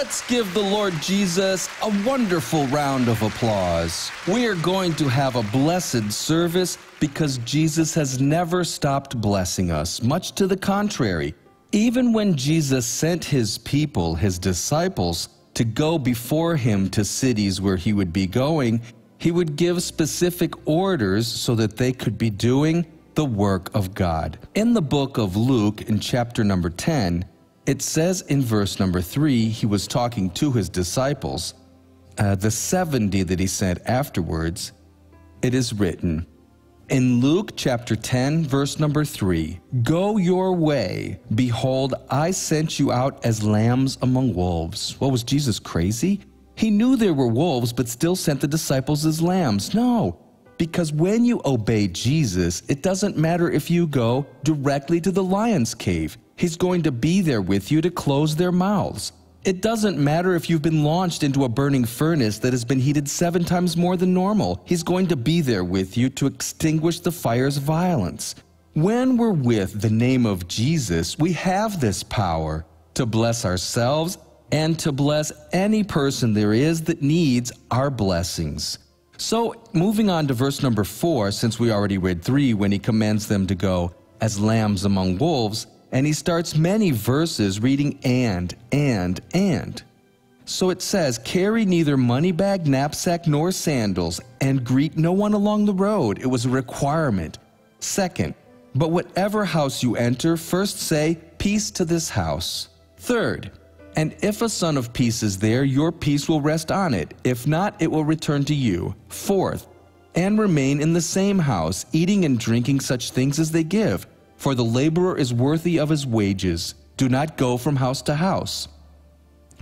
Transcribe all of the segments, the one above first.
Let's give the Lord Jesus a wonderful round of applause. We are going to have a blessed service because Jesus has never stopped blessing us, much to the contrary. Even when Jesus sent his people, his disciples, to go before him to cities where he would be going, he would give specific orders so that they could be doing the work of God. In the book of Luke, in chapter number 10, it says in verse number 3, he was talking to his disciples, uh, the 70 that he sent afterwards, it is written, in Luke chapter 10, verse number 3, Go your way. Behold, I sent you out as lambs among wolves. What was Jesus crazy? He knew there were wolves, but still sent the disciples as lambs. No, because when you obey Jesus, it doesn't matter if you go directly to the lion's cave. He's going to be there with you to close their mouths. It doesn't matter if you've been launched into a burning furnace that has been heated seven times more than normal. He's going to be there with you to extinguish the fire's violence. When we're with the name of Jesus, we have this power to bless ourselves and to bless any person there is that needs our blessings. So, moving on to verse number four, since we already read three, when he commands them to go as lambs among wolves, and he starts many verses reading and, and, and. So it says, Carry neither money bag, knapsack, nor sandals, and greet no one along the road. It was a requirement. Second, but whatever house you enter, first say, Peace to this house. Third, and if a son of peace is there, your peace will rest on it. If not, it will return to you. Fourth, and remain in the same house, eating and drinking such things as they give for the laborer is worthy of his wages. Do not go from house to house.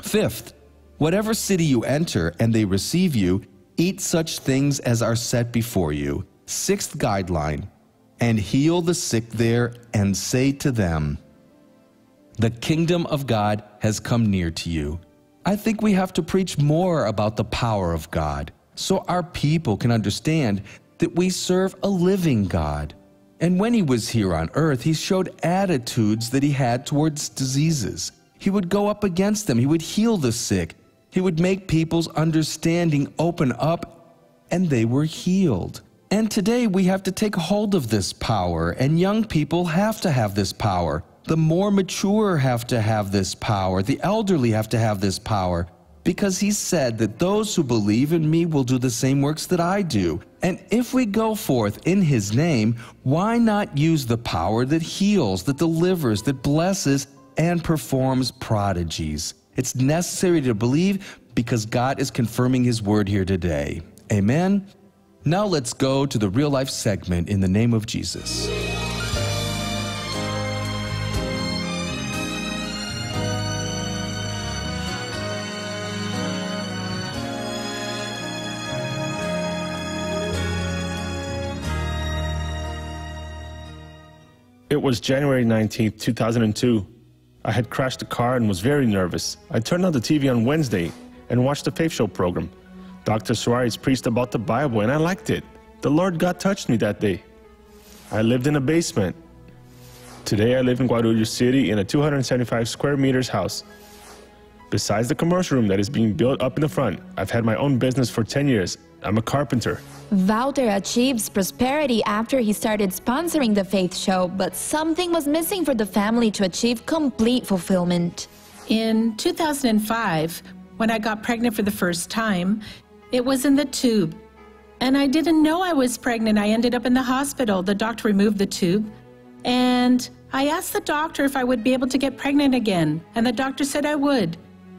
Fifth, whatever city you enter and they receive you, eat such things as are set before you. Sixth guideline, and heal the sick there and say to them, The kingdom of God has come near to you. I think we have to preach more about the power of God so our people can understand that we serve a living God. And when he was here on earth, he showed attitudes that he had towards diseases. He would go up against them, he would heal the sick, he would make people's understanding open up, and they were healed. And today we have to take hold of this power, and young people have to have this power. The more mature have to have this power, the elderly have to have this power because he said that those who believe in me will do the same works that I do. And if we go forth in his name, why not use the power that heals, that delivers, that blesses, and performs prodigies? It's necessary to believe because God is confirming his word here today. Amen. Now let's go to the real life segment in the name of Jesus. It was January 19, 2002. I had crashed a car and was very nervous. I turned on the TV on Wednesday and watched the Faith Show program. Dr. Soares preached about the Bible and I liked it. The Lord God touched me that day. I lived in a basement. Today I live in Guarulhos City in a 275 square meters house. Besides the commercial room that is being built up in the front, I've had my own business for 10 years. I'm a carpenter. Walter achieves prosperity after he started sponsoring the Faith Show, but something was missing for the family to achieve complete fulfillment. In 2005, when I got pregnant for the first time, it was in the tube. And I didn't know I was pregnant. I ended up in the hospital. The doctor removed the tube. And I asked the doctor if I would be able to get pregnant again. And the doctor said I would.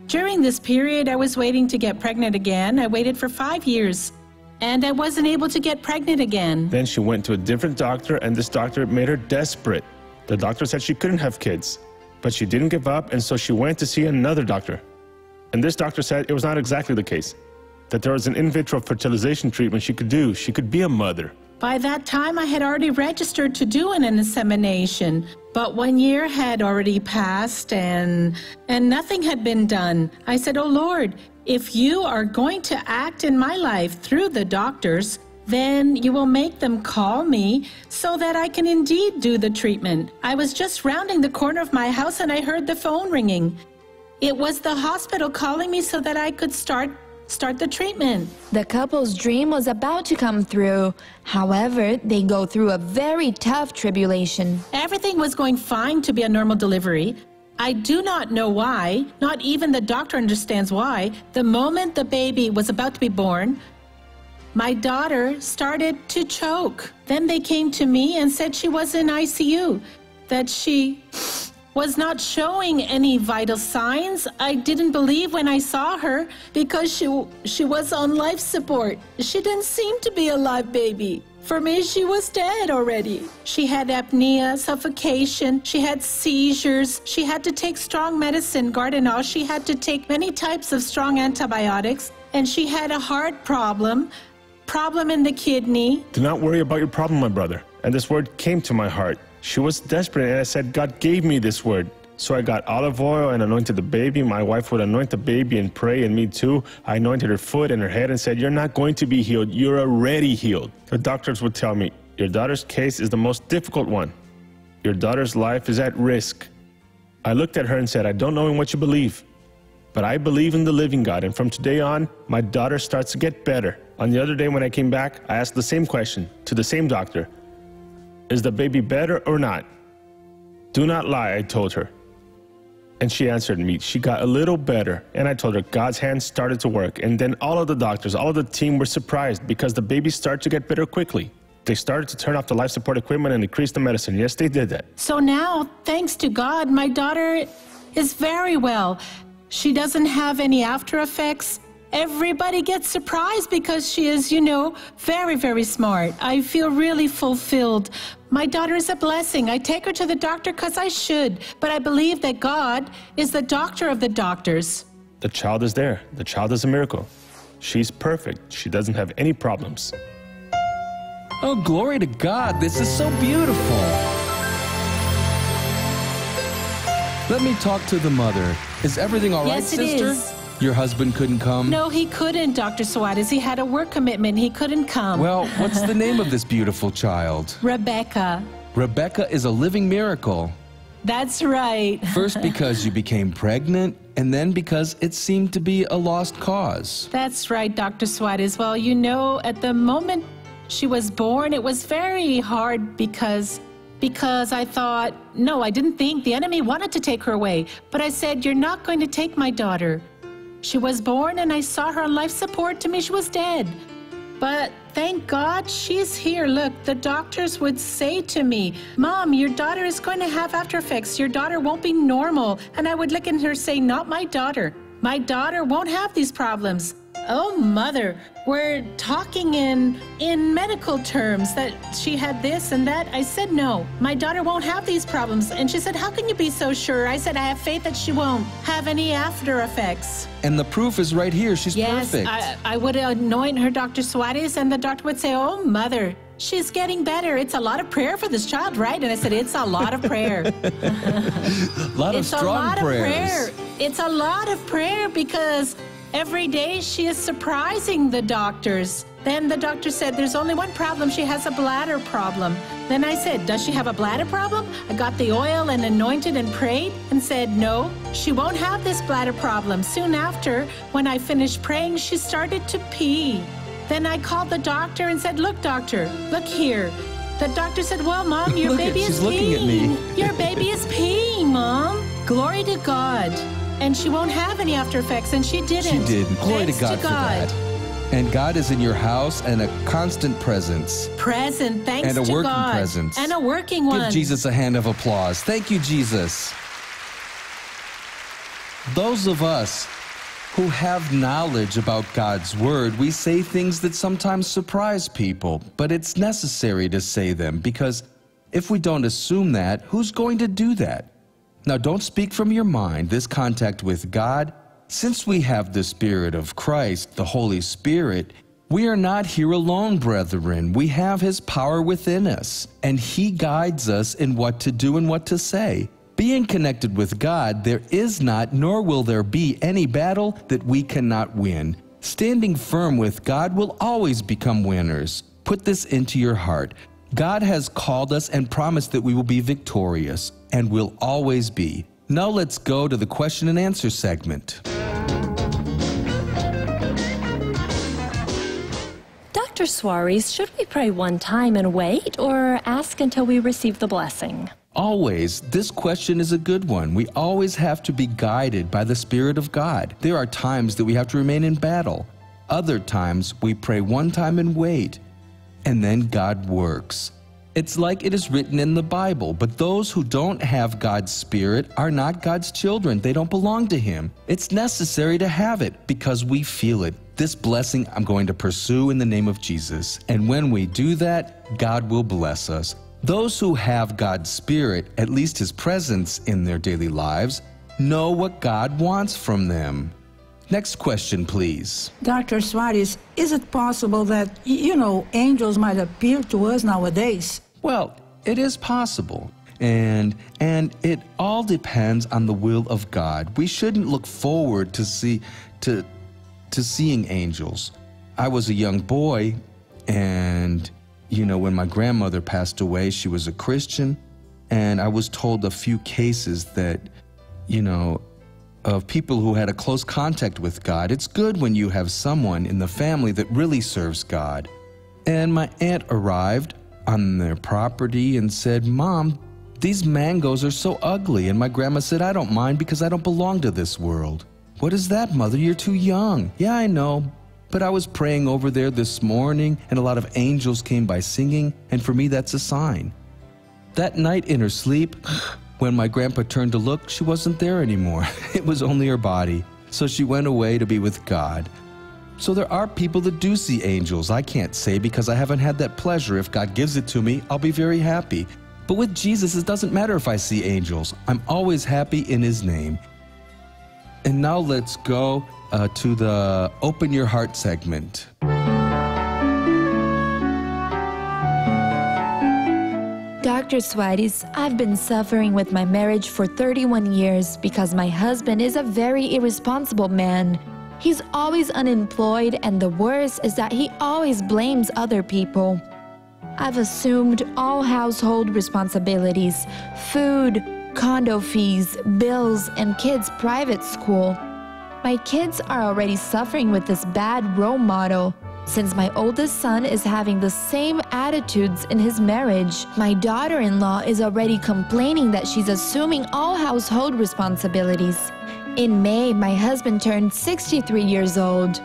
During this period, I was waiting to get pregnant again. I waited for five years and I wasn't able to get pregnant again. Then she went to a different doctor, and this doctor made her desperate. The doctor said she couldn't have kids, but she didn't give up, and so she went to see another doctor. And this doctor said it was not exactly the case, that there was an in vitro fertilization treatment she could do. She could be a mother. By that time, I had already registered to do an insemination, but one year had already passed and and nothing had been done. I said, "Oh Lord, if you are going to act in my life through the doctors, then you will make them call me so that I can indeed do the treatment. I was just rounding the corner of my house and I heard the phone ringing. It was the hospital calling me so that I could start start the treatment. The couple's dream was about to come through. However, they go through a very tough tribulation. Everything was going fine to be a normal delivery. I do not know why, not even the doctor understands why. The moment the baby was about to be born, my daughter started to choke. Then they came to me and said she was in ICU, that she was not showing any vital signs. I didn't believe when I saw her because she she was on life support. She didn't seem to be a live baby. For me, she was dead already. She had apnea, suffocation, she had seizures, she had to take strong medicine, Gardenol, she had to take many types of strong antibiotics, and she had a heart problem, problem in the kidney. Do not worry about your problem, my brother. And this word came to my heart. She was desperate, and I said, God gave me this word. So I got olive oil and anointed the baby. My wife would anoint the baby and pray, and me too. I anointed her foot and her head and said, You're not going to be healed. You're already healed. The doctors would tell me, Your daughter's case is the most difficult one. Your daughter's life is at risk. I looked at her and said, I don't know in what you believe, but I believe in the living God. And from today on, my daughter starts to get better. On the other day when I came back, I asked the same question to the same doctor Is the baby better or not? Do not lie, I told her. And she answered me. She got a little better. And I told her God's hand started to work. And then all of the doctors, all of the team were surprised because the baby started to get better quickly. They started to turn off the life support equipment and increase the medicine. Yes, they did that. So now, thanks to God, my daughter is very well. She doesn't have any after effects. Everybody gets surprised because she is, you know, very, very smart. I feel really fulfilled. My daughter is a blessing. I take her to the doctor because I should, but I believe that God is the doctor of the doctors. The child is there. The child is a miracle. She's perfect. She doesn't have any problems. Oh, glory to God. This is so beautiful. Let me talk to the mother. Is everything all right, Yes, it sister? is. Your husband couldn't come? No, he couldn't, Dr. Soares. He had a work commitment. He couldn't come. Well, what's the name of this beautiful child? Rebecca. Rebecca is a living miracle. That's right. First, because you became pregnant, and then because it seemed to be a lost cause. That's right, Dr. Soares. Well, you know, at the moment she was born, it was very hard because because I thought, no, I didn't think the enemy wanted to take her away. But I said, you're not going to take my daughter. She was born and I saw her on life support. To me, she was dead. But thank God she's here. Look, the doctors would say to me, Mom, your daughter is going to have after effects. Your daughter won't be normal. And I would look at her and say, Not my daughter. My daughter won't have these problems. Oh, mother, we're talking in in medical terms that she had this and that. I said no. My daughter won't have these problems. And she said, "How can you be so sure?" I said, "I have faith that she won't have any after effects." And the proof is right here. She's Yes, perfect. I, I would anoint her, Dr. Soares, and the doctor would say, Oh, mother, she's getting better. It's a lot of prayer for this child, right? And I said, It's a lot of prayer. a lot of it's a lot prayers. of prayer. It's a lot of prayer because every day she is surprising the doctors. Then the doctor said, There's only one problem. She has a bladder problem. Then I said, Does she have a bladder problem? I got the oil and anointed and prayed and said, No, she won't have this bladder problem. Soon after, when I finished praying, she started to pee. Then I called the doctor and said, Look, doctor, look here. The doctor said, Well, mom, your at- baby is looking at me. peeing. Your baby is peeing, mom. Glory to God. And she won't have any after effects, and she didn't. She didn't. Glory Thanks to God, for that. And God is in your house and a constant presence. Present, thanks And a working God. presence. And a working one. Give Jesus a hand of applause. Thank you, Jesus. Those of us who have knowledge about God's Word, we say things that sometimes surprise people, but it's necessary to say them because if we don't assume that, who's going to do that? Now, don't speak from your mind. This contact with God, since we have the Spirit of Christ, the Holy Spirit, we are not here alone, brethren. We have His power within us, and He guides us in what to do and what to say. Being connected with God, there is not, nor will there be, any battle that we cannot win. Standing firm with God will always become winners. Put this into your heart. God has called us and promised that we will be victorious and will always be. Now let's go to the question and answer segment. Dr. Soares, should we pray one time and wait or ask until we receive the blessing? Always, this question is a good one. We always have to be guided by the Spirit of God. There are times that we have to remain in battle. Other times, we pray one time and wait, and then God works. It's like it is written in the Bible, but those who don't have God's Spirit are not God's children. They don't belong to Him. It's necessary to have it because we feel it. This blessing I'm going to pursue in the name of Jesus. And when we do that, God will bless us. Those who have God's Spirit, at least His presence in their daily lives, know what God wants from them. Next question, please. Dr. Soares, is it possible that, you know, angels might appear to us nowadays? Well, it is possible. And and it all depends on the will of God. We shouldn't look forward to see to to seeing angels. I was a young boy and you know when my grandmother passed away, she was a Christian and I was told a few cases that you know of people who had a close contact with God. It's good when you have someone in the family that really serves God. And my aunt arrived on their property and said, Mom, these mangoes are so ugly. And my grandma said, I don't mind because I don't belong to this world. What is that, Mother? You're too young. Yeah, I know. But I was praying over there this morning, and a lot of angels came by singing, and for me, that's a sign. That night in her sleep, when my grandpa turned to look, she wasn't there anymore. It was only her body. So she went away to be with God. So there are people that do see angels. I can't say because I haven't had that pleasure. If God gives it to me, I'll be very happy. But with Jesus, it doesn't matter if I see angels. I'm always happy in His name. And now let's go uh, to the Open Your Heart segment. Dr. Soares, I've been suffering with my marriage for 31 years because my husband is a very irresponsible man. He's always unemployed, and the worst is that he always blames other people. I've assumed all household responsibilities food, condo fees, bills, and kids' private school. My kids are already suffering with this bad role model. Since my oldest son is having the same attitudes in his marriage, my daughter in law is already complaining that she's assuming all household responsibilities. In May, my husband turned 63 years old.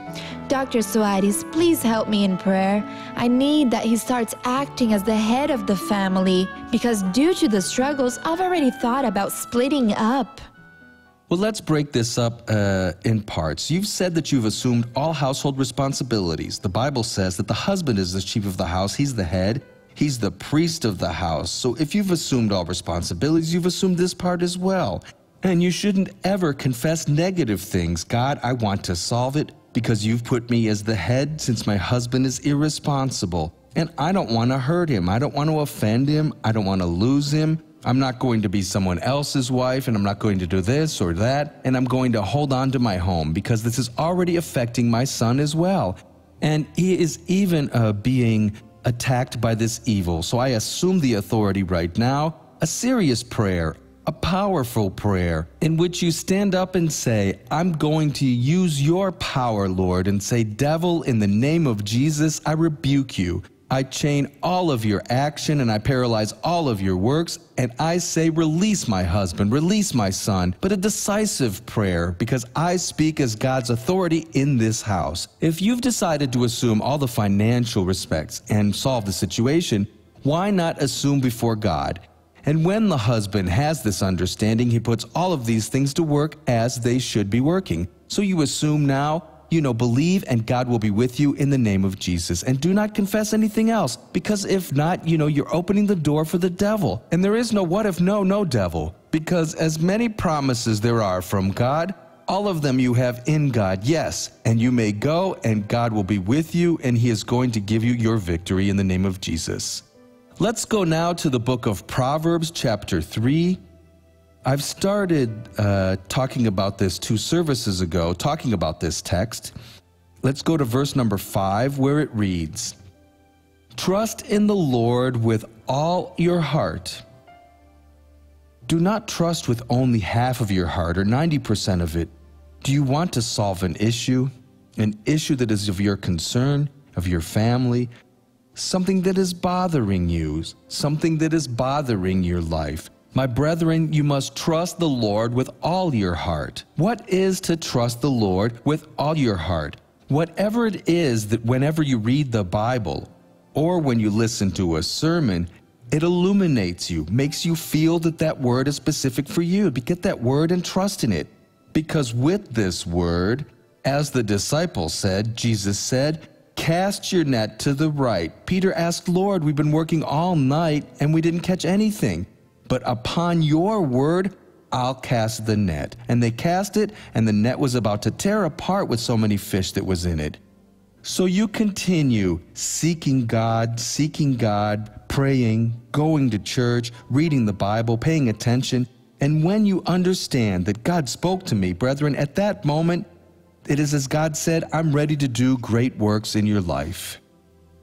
Dr. Soares, please help me in prayer. I need that he starts acting as the head of the family because due to the struggles, I've already thought about splitting up. Well, let's break this up uh, in parts. You've said that you've assumed all household responsibilities. The Bible says that the husband is the chief of the house, he's the head, he's the priest of the house. So if you've assumed all responsibilities, you've assumed this part as well. And you shouldn't ever confess negative things. God, I want to solve it because you've put me as the head since my husband is irresponsible. And I don't want to hurt him. I don't want to offend him. I don't want to lose him. I'm not going to be someone else's wife and I'm not going to do this or that. And I'm going to hold on to my home because this is already affecting my son as well. And he is even uh, being attacked by this evil. So I assume the authority right now. A serious prayer, a powerful prayer in which you stand up and say, I'm going to use your power, Lord, and say, Devil, in the name of Jesus, I rebuke you. I chain all of your action and I paralyze all of your works, and I say, Release my husband, release my son, but a decisive prayer because I speak as God's authority in this house. If you've decided to assume all the financial respects and solve the situation, why not assume before God? And when the husband has this understanding, he puts all of these things to work as they should be working. So you assume now, you know, believe and God will be with you in the name of Jesus. And do not confess anything else, because if not, you know, you're opening the door for the devil. And there is no what if no, no devil. Because as many promises there are from God, all of them you have in God, yes. And you may go, and God will be with you, and He is going to give you your victory in the name of Jesus. Let's go now to the book of Proverbs, chapter 3. I've started uh, talking about this two services ago, talking about this text. Let's go to verse number 5, where it reads Trust in the Lord with all your heart. do not trust with only half of your heart or 90% of it. Do you want to solve an issue? An issue that is of your concern, of your family, something that is bothering you, something that is bothering your life. My brethren, you must trust the Lord with all your heart. What is to trust the Lord with all your heart? Whatever it is that whenever you read the Bible or when you listen to a sermon, it illuminates you, makes you feel that that word is specific for you. Get that word and trust in it. Because with this word, as the disciples said, Jesus said, Cast your net to the right. Peter asked, Lord, we've been working all night and we didn't catch anything. But upon your word, I'll cast the net. And they cast it, and the net was about to tear apart with so many fish that was in it. So you continue seeking God, seeking God, praying, going to church, reading the Bible, paying attention. And when you understand that God spoke to me, brethren, at that moment, it is as God said, I'm ready to do great works in your life.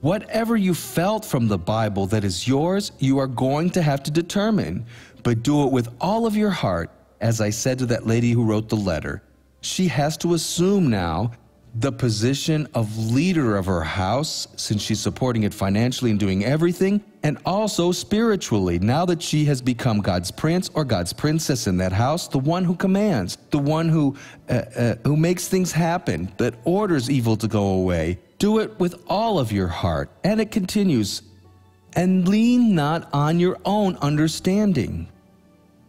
Whatever you felt from the Bible that is yours, you are going to have to determine, but do it with all of your heart, as I said to that lady who wrote the letter. She has to assume now the position of leader of her house, since she's supporting it financially and doing everything, and also spiritually, now that she has become God's prince or God's princess in that house, the one who commands, the one who, uh, uh, who makes things happen, that orders evil to go away. Do it with all of your heart. And it continues, and lean not on your own understanding.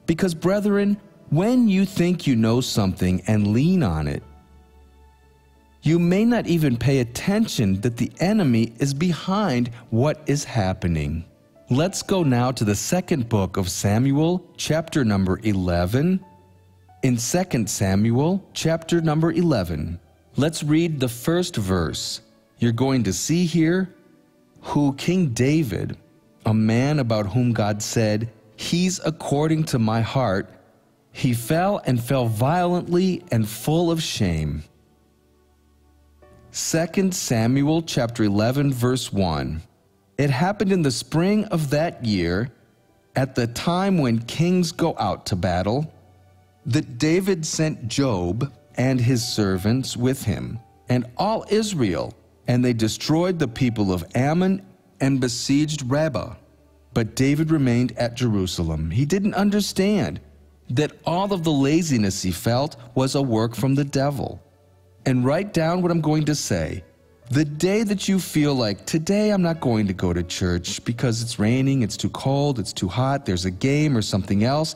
Because, brethren, when you think you know something and lean on it, you may not even pay attention that the enemy is behind what is happening. Let's go now to the second book of Samuel, chapter number 11. In 2 Samuel, chapter number 11, let's read the first verse. You're going to see here who King David, a man about whom God said, He's according to my heart, he fell and fell violently and full of shame. 2 Samuel chapter 11 verse 1. It happened in the spring of that year, at the time when kings go out to battle, that David sent Joab and his servants with him, and all Israel, and they destroyed the people of Ammon and besieged Rabbah. But David remained at Jerusalem. He didn't understand that all of the laziness he felt was a work from the devil and write down what I'm going to say. The day that you feel like, today I'm not going to go to church because it's raining, it's too cold, it's too hot, there's a game or something else,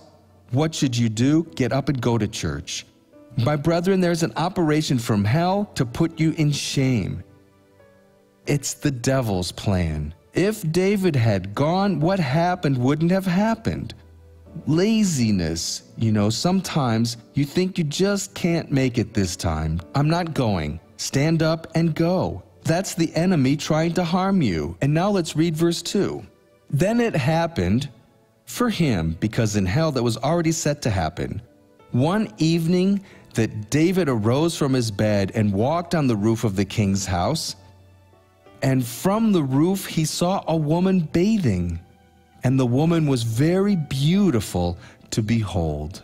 what should you do? Get up and go to church. My brethren, there's an operation from hell to put you in shame. It's the devil's plan. If David had gone, what happened wouldn't have happened laziness. You know, sometimes you think you just can't make it this time. I'm not going. Stand up and go. That's the enemy trying to harm you. And now let's read verse 2. Then it happened for him, because in hell that was already set to happen. One evening that David arose from his bed and walked on the roof of the king's house, and from the roof he saw a woman bathing and the woman was very beautiful to behold.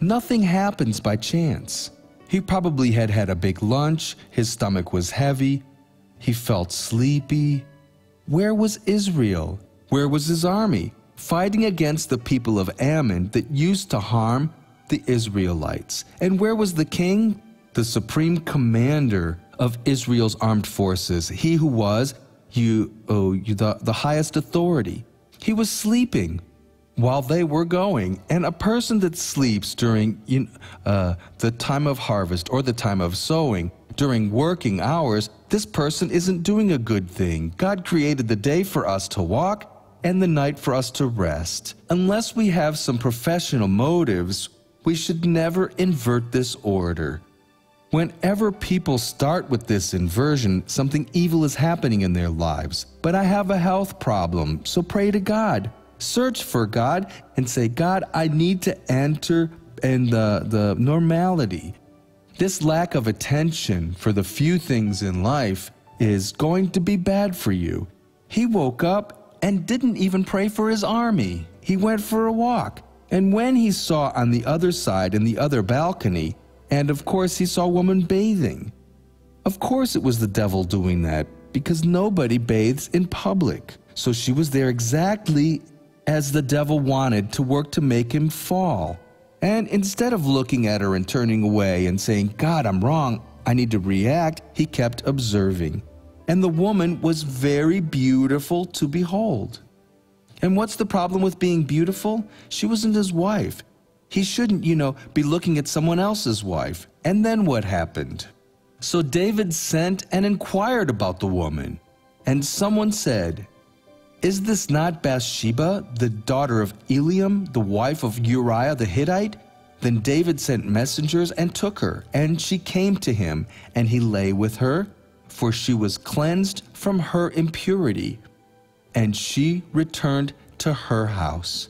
Nothing happens by chance. He probably had had a big lunch, his stomach was heavy, he felt sleepy. Where was Israel? Where was his army? Fighting against the people of Ammon that used to harm the Israelites. And where was the king? The supreme commander of Israel's armed forces, he who was you, oh, you the, the highest authority. He was sleeping while they were going. And a person that sleeps during you uh, the time of harvest or the time of sowing, during working hours, this person isn't doing a good thing. God created the day for us to walk and the night for us to rest. Unless we have some professional motives, we should never invert this order. Whenever people start with this inversion, something evil is happening in their lives. But I have a health problem, so pray to God. Search for God and say, God, I need to enter in the, the normality. This lack of attention for the few things in life is going to be bad for you. He woke up and didn't even pray for his army. He went for a walk. And when he saw on the other side in the other balcony, and of course he saw a woman bathing. Of course it was the devil doing that, because nobody bathes in public. So she was there exactly as the devil wanted to work to make him fall. And instead of looking at her and turning away and saying, God, I'm wrong, I need to react, he kept observing. And the woman was very beautiful to behold. And what's the problem with being beautiful? She wasn't his wife. He shouldn't, you know, be looking at someone else's wife. And then what happened? So David sent and inquired about the woman. And someone said, Is this not Bathsheba, the daughter of Eliam, the wife of Uriah the Hittite? Then David sent messengers and took her, and she came to him, and he lay with her, for she was cleansed from her impurity. And she returned to her house.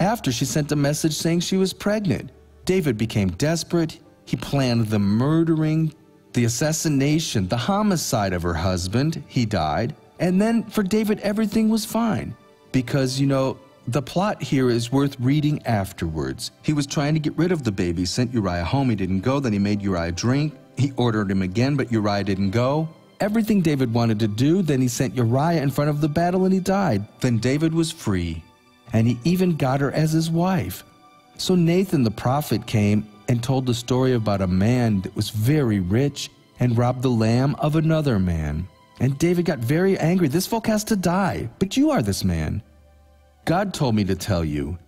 After she sent a message saying she was pregnant, David became desperate. He planned the murdering, the assassination, the homicide of her husband. He died. And then for David, everything was fine. Because, you know, the plot here is worth reading afterwards. He was trying to get rid of the baby, sent Uriah home. He didn't go. Then he made Uriah drink. He ordered him again, but Uriah didn't go. Everything David wanted to do, then he sent Uriah in front of the battle and he died. Then David was free. And he even got her as his wife. So Nathan the prophet came and told the story about a man that was very rich and robbed the lamb of another man. And David got very angry. This folk has to die, but you are this man. God told me to tell you.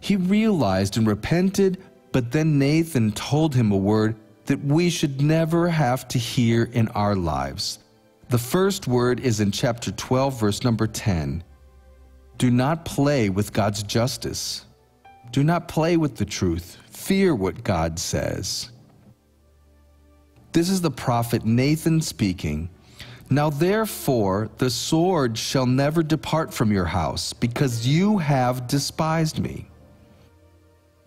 He realized and repented, but then Nathan told him a word that we should never have to hear in our lives. The first word is in chapter 12, verse number 10. Do not play with God's justice. Do not play with the truth. Fear what God says. This is the prophet Nathan speaking. Now therefore, the sword shall never depart from your house, because you have despised me.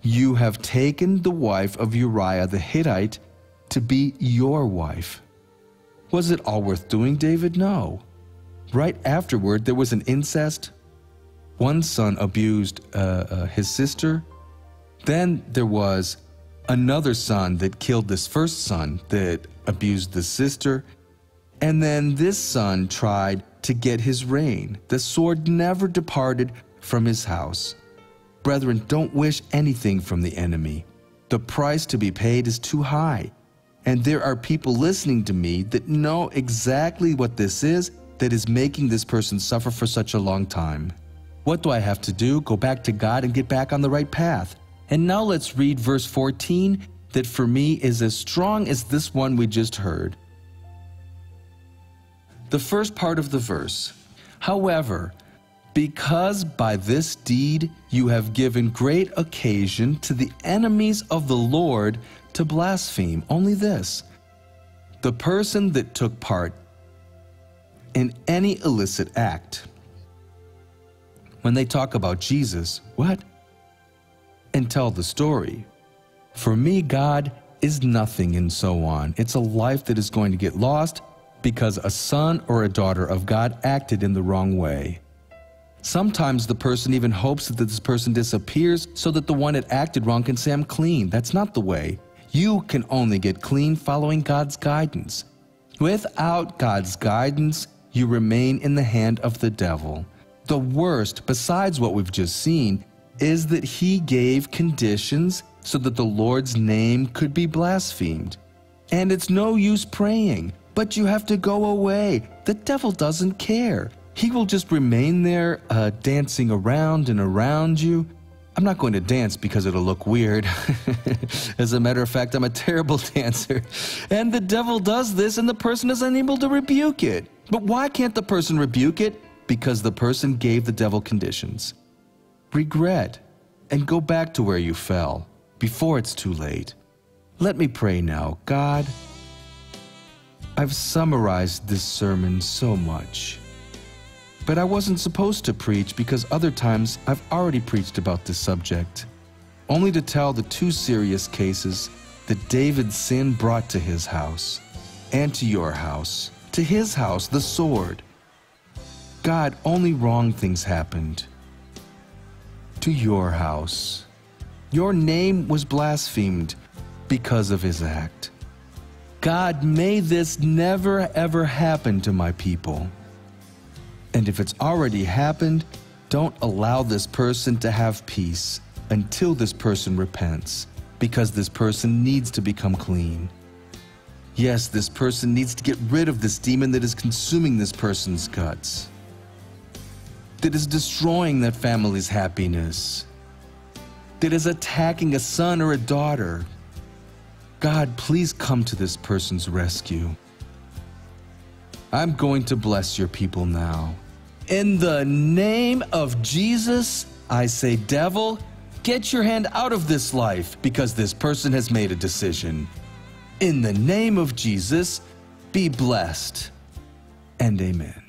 You have taken the wife of Uriah the Hittite to be your wife. Was it all worth doing, David? No. Right afterward, there was an incest. One son abused uh, uh, his sister. Then there was another son that killed this first son that abused the sister. And then this son tried to get his reign. The sword never departed from his house. Brethren, don't wish anything from the enemy. The price to be paid is too high. And there are people listening to me that know exactly what this is that is making this person suffer for such a long time. What do I have to do? Go back to God and get back on the right path. And now let's read verse 14 that for me is as strong as this one we just heard. The first part of the verse. However, because by this deed you have given great occasion to the enemies of the Lord to blaspheme, only this the person that took part in any illicit act. When they talk about Jesus, what? And tell the story. For me, God is nothing and so on. It's a life that is going to get lost because a son or a daughter of God acted in the wrong way. Sometimes the person even hopes that this person disappears so that the one that acted wrong can say, I'm clean. That's not the way. You can only get clean following God's guidance. Without God's guidance, you remain in the hand of the devil. The worst, besides what we've just seen, is that he gave conditions so that the Lord's name could be blasphemed. And it's no use praying, but you have to go away. The devil doesn't care. He will just remain there, uh, dancing around and around you. I'm not going to dance because it'll look weird. As a matter of fact, I'm a terrible dancer. And the devil does this, and the person is unable to rebuke it. But why can't the person rebuke it? Because the person gave the devil conditions. Regret and go back to where you fell before it's too late. Let me pray now. God, I've summarized this sermon so much. But I wasn't supposed to preach because other times I've already preached about this subject, only to tell the two serious cases that David's sin brought to his house, and to your house, to his house, the sword. God, only wrong things happened. To your house. Your name was blasphemed because of his act. God, may this never ever happen to my people. And if it's already happened, don't allow this person to have peace until this person repents, because this person needs to become clean. Yes, this person needs to get rid of this demon that is consuming this person's guts, that is destroying that family's happiness, that is attacking a son or a daughter. God, please come to this person's rescue. I'm going to bless your people now. In the name of Jesus, I say, devil, get your hand out of this life because this person has made a decision. In the name of Jesus, be blessed and amen.